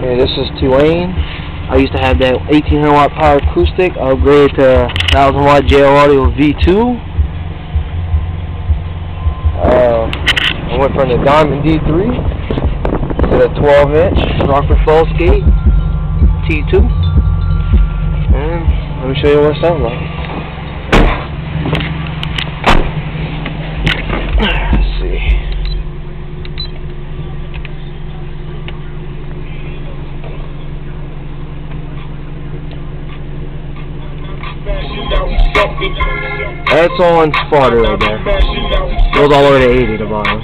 Okay, this is Tulane. I used to have that 1800 watt Power Acoustik. I upgraded to 1000 watt JL Audio V2. Uh, I went from the Diamond D3 to the 12 inch Rockford Fosgate T2. And let me show you what it sounds like. That's all on Sparta right there. Goes all the way to 80 to bottom.